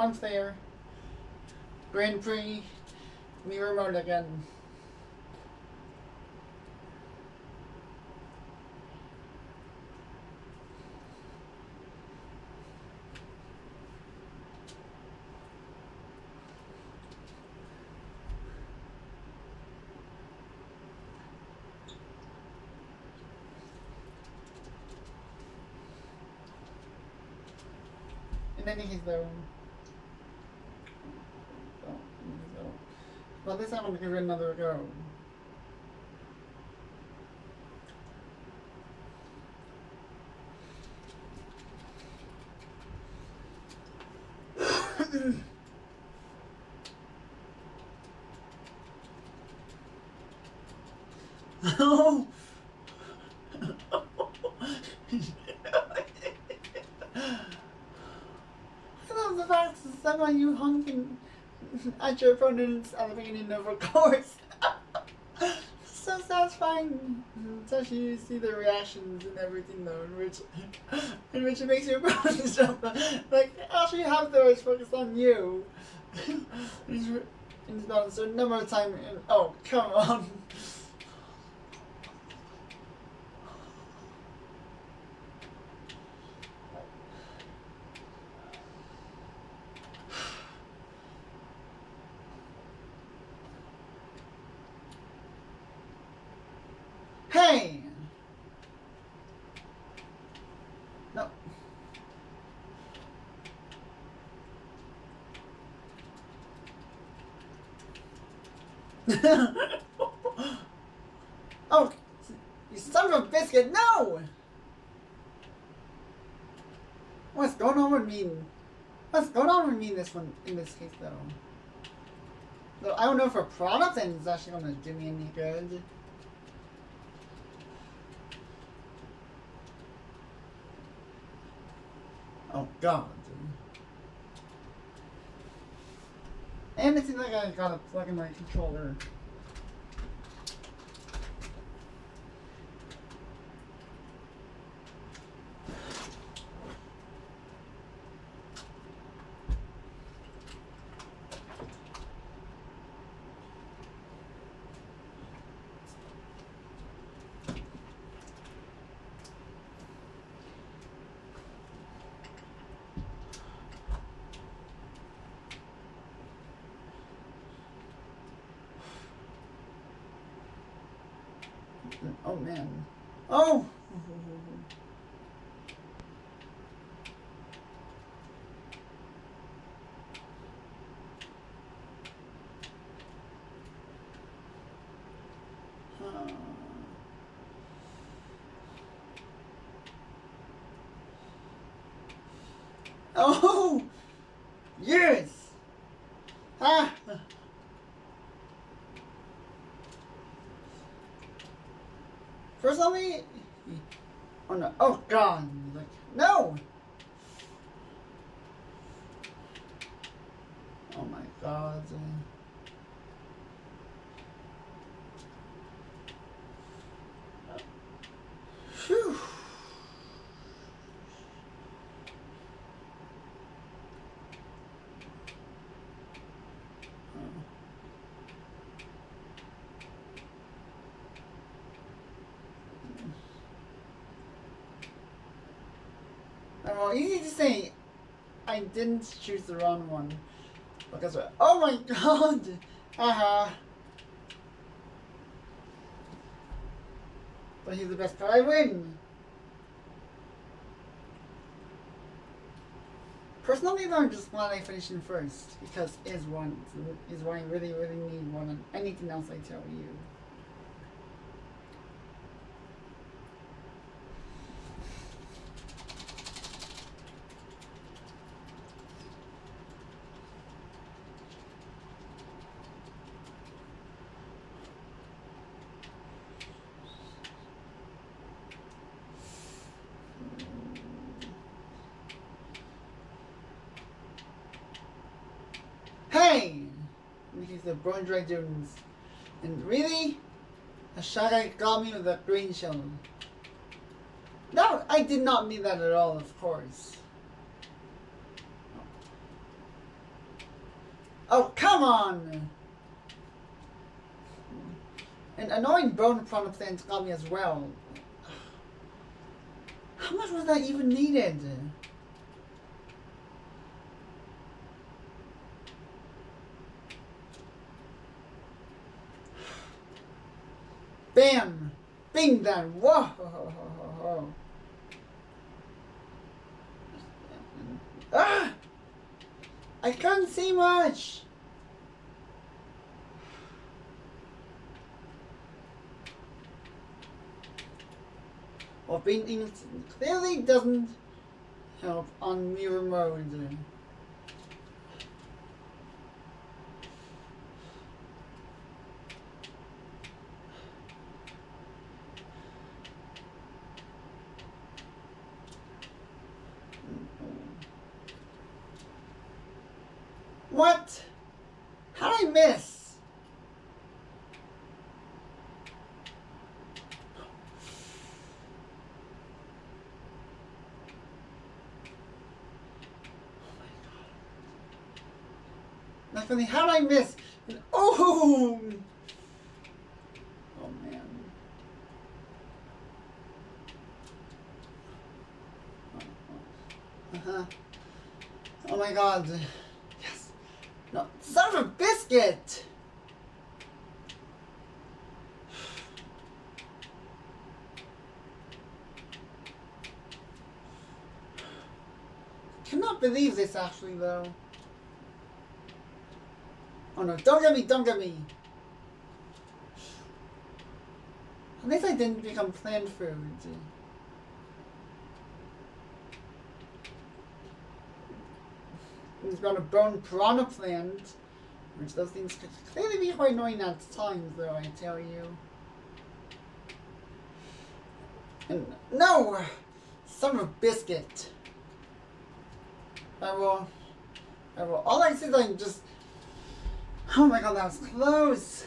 one player. Grand Prix, mirror mode again. In any case, though. So, so. Well, this time I'm gonna give it another go. Oh! I love the fact that somehow you honking at your opponents beginning of a course. so satisfying. Especially you see the reactions and everything though, in which in which it makes your opponents jump. Like actually the race focused on you. He's It's not a certain number of time and oh come on. Hey! No. oh, you son of a biscuit, no! What's going on with me? What's going on with me in this one, in this case, though? Though I don't know if a product then is actually gonna do me any good. Oh god. And it seems like I got a plug in my controller. Oh man. Oh! Oh! Yes! Ah! First let me Oh no oh god like no Oh my god Phew. Oh, easy to say I didn't choose the wrong one. Because oh my god! Haha. Uh-huh. But he's the best part. I win. Personally, though, I'm just glad I finished in first because is one is why I really, really need one. Anything else, I tell you. Hey! The Bone Dry Dunes. And really? A Shy Guy got me with a green shell. No, I did not mean that at all, of course. Oh, come on! And annoying bone product things got me as well. How much was that even needed? Bam! Bing then! Whoa! Ah! I couldn't see much! Well, being clearly doesn't help on mirror mode. What? How did I miss? Not funny. How did I miss? Oh! Oh man. Uh huh. Oh my god. No, son of a biscuit! Cannot believe this actually though. Oh no, don't get me, don't get me. At least I didn't become plant food. He's got a bone piranha plant, which those things could clearly be quite annoying at times, though, I tell you. And no! Son of a biscuit. I will. I will. All I see is I just. Oh my god, that was close!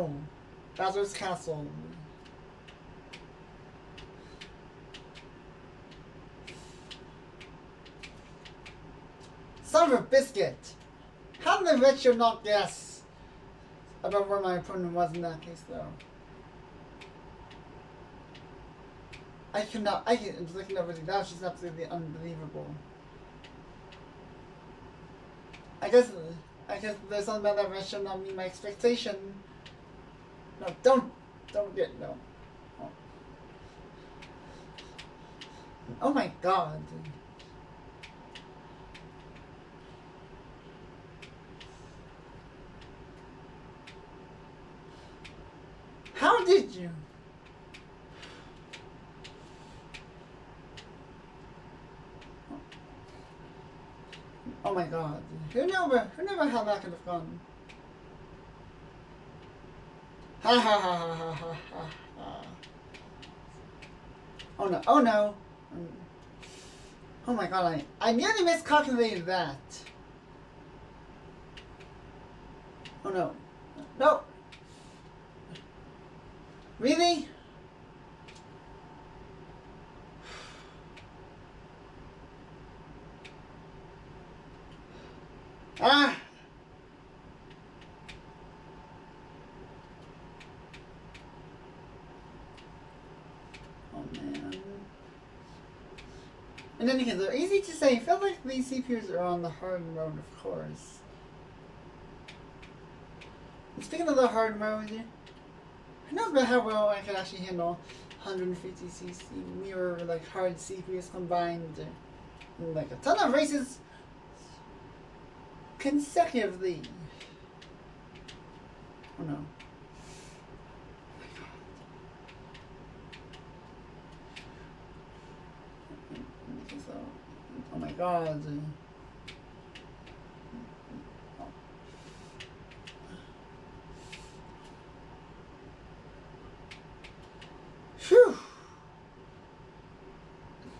Oh, Bowser's Castle. Son of a biscuit! How did the Retro not guess about where my opponent was in that case, though? I cannot. I can. Just looking over the. That was just absolutely unbelievable. I guess. I guess there's something about that Retro not meet my expectation. No, don't, don't get no. Oh, my god. How did you? Oh my god. Who knew, who knew how that could have gone? Oh no, oh no. Oh my god, I, I nearly miscalculated that. Oh no. No. Really? Ah! Oh Oh, man. In any case, they're easy to say. I feel like these CPUs are on the hard mode, of course. And speaking of the hard mode, who knows about how well I can actually handle 150cc mirror like hard CPUs combined in like a ton of races consecutively. Oh no. God.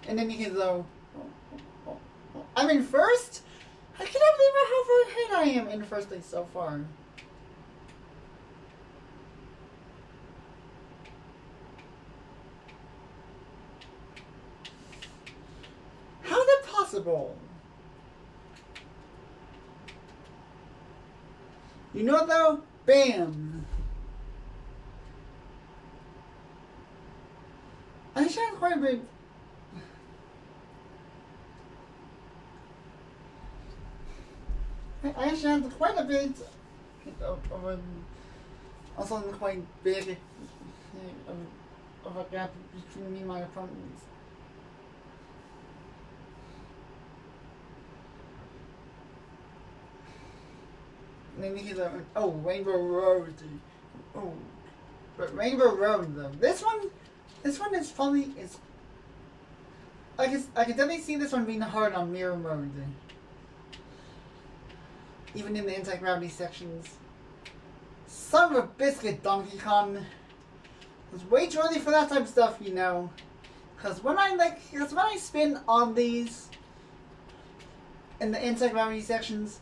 And then can go. I'm in first? I cannot believe how far ahead I am in first place so far. How is that possible? You know though? Bam! I have quite a bit. I have quite a bit of, of a, also quite big of, of a gap between me and my opponents. Maybe he's a oh Rainbow Road. Oh, but Rainbow Road though. This one, this one is probably is. I can I can definitely see this one being hard on Mirror Mode. Even in the anti gravity sections. Son of a biscuit, Donkey Kong. It's way too early for that type of stuff, you know. Cause when I like, cause when I spin on these in the anti gravity sections,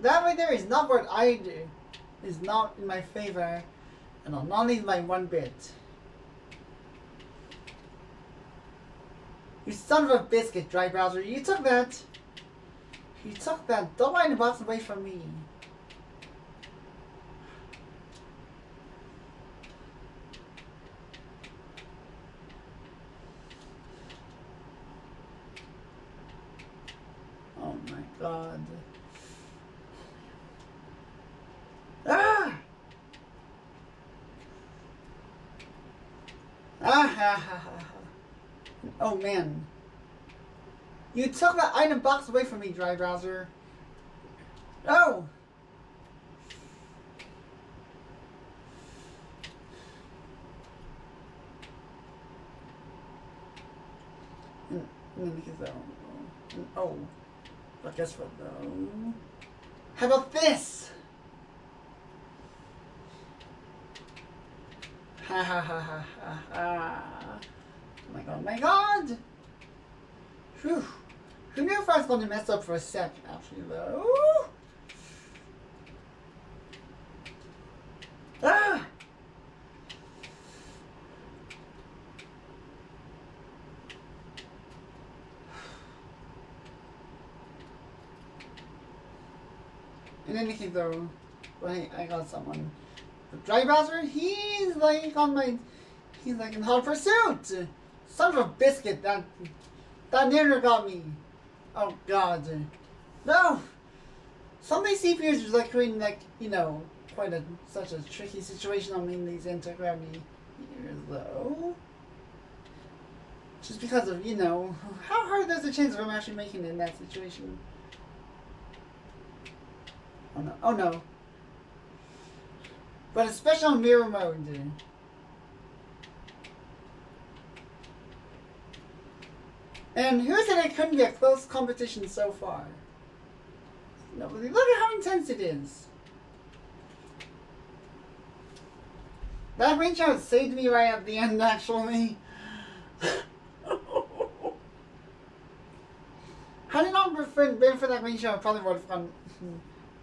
that right there is not what I do. Is not in my favor, and I'll not leave my one bit. You son of a biscuit, Dry Bowser. You took that. You took that Don't double item box away from me. Oh my god. Ah! Ah ha ha ha ha. Oh man. You took that item box away from me, Dry Bowser. Oh! Me get that one. Oh. But guess what though? How about this? Ha ha ha ha ha ha. Oh my god, oh my god! Whew. Who knew if I was going to mess up for a sec, actually, though? Ah! In any case, though, wait, I got someone. The Dry Bowser, he's like on my. He's like in hot pursuit! Son of a biscuit, that. That nearly got me. Oh god. No! Some of these CPUs are like creating like, you know, quite a such a tricky situation on me these anti-gravity years though. Just because of, you know, how hard there's a chance of him actually making it in that situation. Oh no. Oh no. But especially on mirror mode. And who said it couldn't be a close competition so far? Nobody. Look at how intense it is. That range out saved me right at the end, actually. Had it not been been for that range out, I probably would have gone. Hmm,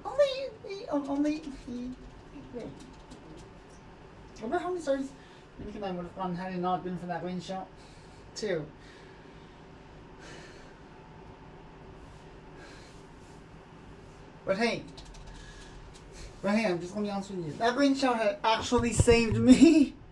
only, only. I wonder how many maybe I would have gone had it not been for that range shot. Two. But hey, but hey, I'm just gonna be honest with you. That green shot had actually saved me.